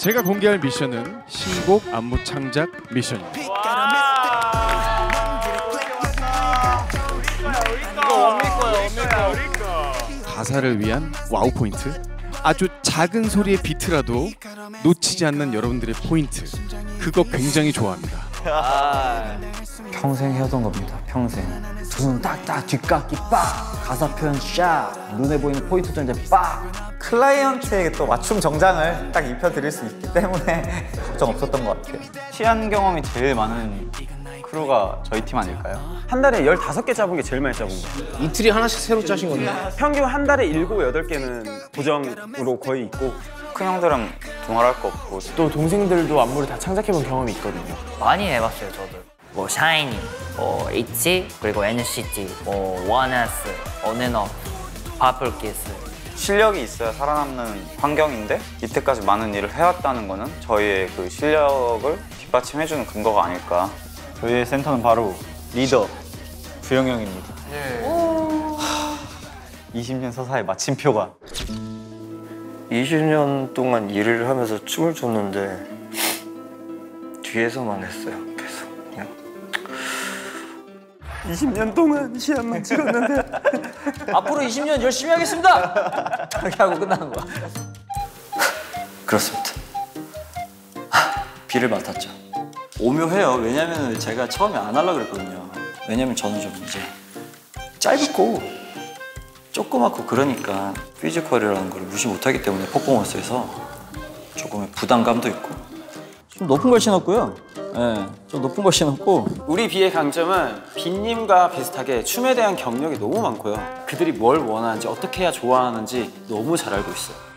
제가 공개할 미션은 신곡 안무 창작 미션입니다. 가사를 위한 wow point. 아주 작은 소리의 비트라도 놓치지 않는 여러분들의 포인트. 그거 굉장히 좋아합니다. 평생 해오던 겁니다. 평생. 두눈 딱딱 뒷깎기 빡 가사 표현 샥 눈에 보이는 포인트 전제 빡 클라이언트에게 또 맞춤 정장을 딱 입혀드릴 수 있기 때문에 걱정 없었던 것 같아요. 시안 경험이 제일 많은 크루가 저희 팀 아닐까요? 한 달에 15개 잡은 게 제일 많이 잡은 거예요. 이틀에 하나씩 새로 짜신 거네요. 평균 한 달에 7, 8개는 고정으로 거의 있고 큰 형들은 두말할 거 없고 또 동생들도 안무를 다 창작해본 경험이 있거든요. 많이 해봤어요 저도 뭐 샤이니, 뭐 있지, 그리고 NCT, 뭐 원에스, 온앤오프, 파플키스. 실력이 있어야 살아남는 환경인데 이때까지 많은 일을 해왔다는 거는 저희의 그 실력을 뒷받침해주는 근거가 아닐까. 저희의 센터는 바로 리더 부영 형입니다. 20년 서사의 마침표가. 20년 동안 일을 하면서 춤을 췄는데 뒤에서만 했어요. 계속 그냥 20년 동안 시합만 찍었는데 앞으로 20년 열심히 하겠습니다 이렇게 하고 끝나는 거야 그렇습니다. 하, 비를 맡았죠. 오묘해요. 왜냐면 제가 처음에 안 하려고 그랬거든요. 왜냐면 저는 좀 이제 짧고 조그맣고 그러니까 피지컬이라는 걸 무시 못하기 때문에 퍼포먼스에서 조금의 부담감도 있고 좀 높은 걸 신었고요. 예, 좀 높은 걸 신었고 우리 비의 강점은 빈님과 비슷하게 춤에 대한 경력이 너무 많고요. 그들이 뭘 원하는지 어떻게 해야 좋아하는지 너무 잘 알고 있어요.